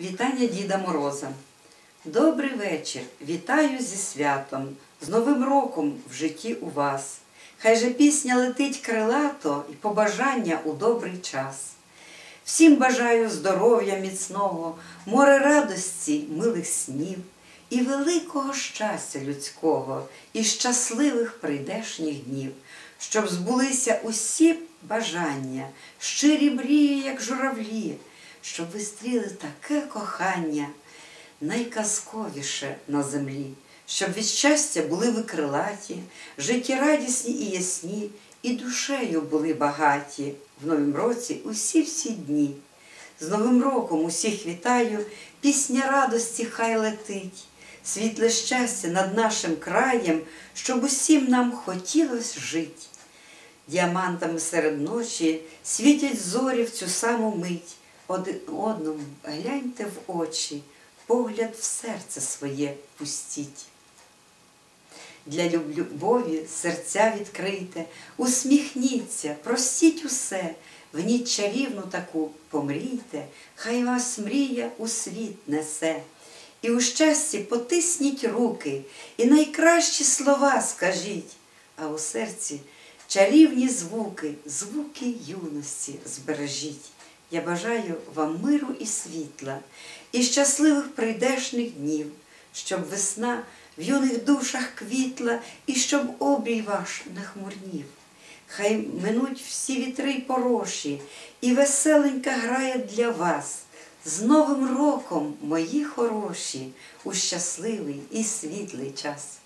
Вітання Діда Мороза. Добрий вечір. Вітаю зі святом, з Новим роком в житті у вас. Хай же пісня летить крилато і побажання у добрий час. Всім бажаю здоров'я міцного, море радості, милих снів, і великого щастя людського, і щасливих прийдешніх днів, щоб збулися усі бажання, щирі мрії, як журавлі, щоб ви стріли таке кохання, найказковіше на землі, щоб від щастя були ви крилаті, життєрадісні і ясні, і душею були багаті в новім році усі всі дні. З Новим роком усіх вітаю, пісня радості хай летить, світле щастя над нашим краєм, щоб усім нам хотілось жить. Діамантами серед ночі світять зорі в цю саму мить. Одному гляньте в очі, погляд в серце своє пустіть. Для любові серця відкрийте, усміхніться, простіть усе, в ніч чарівну таку помрійте, хай вас мрія у світ несе. І у щасті потисніть руки, і найкращі слова скажіть, а у серці чарівні звуки, звуки юності збережіть. Я бажаю вам миру і світла, і щасливих прийдешних днів, щоб весна в юних душах квітла, і щоб обрій ваш не хмурнів. Хай минуть всі вітри й пороші, і веселенька грає для вас. З Новим роком, мої хороші, у щасливий і світлий час.